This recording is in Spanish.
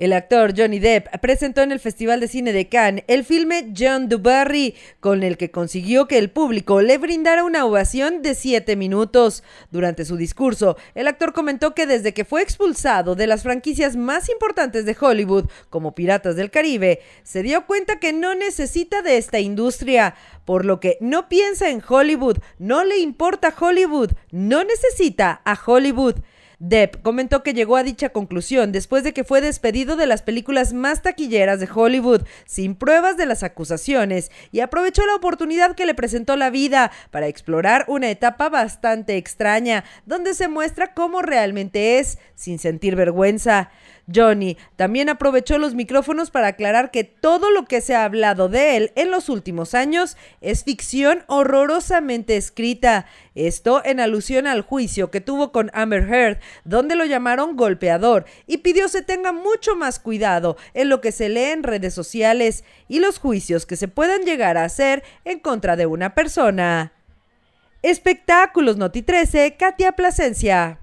El actor Johnny Depp presentó en el Festival de Cine de Cannes el filme John Barry, con el que consiguió que el público le brindara una ovación de siete minutos. Durante su discurso, el actor comentó que desde que fue expulsado de las franquicias más importantes de Hollywood, como Piratas del Caribe, se dio cuenta que no necesita de esta industria, por lo que no piensa en Hollywood, no le importa Hollywood, no necesita a Hollywood. Depp comentó que llegó a dicha conclusión después de que fue despedido de las películas más taquilleras de Hollywood, sin pruebas de las acusaciones, y aprovechó la oportunidad que le presentó la vida para explorar una etapa bastante extraña, donde se muestra cómo realmente es, sin sentir vergüenza. Johnny también aprovechó los micrófonos para aclarar que todo lo que se ha hablado de él en los últimos años es ficción horrorosamente escrita. Esto en alusión al juicio que tuvo con Amber Heard, donde lo llamaron golpeador y pidió se tenga mucho más cuidado en lo que se lee en redes sociales y los juicios que se puedan llegar a hacer en contra de una persona. Espectáculos Noti 13, Katia Plasencia.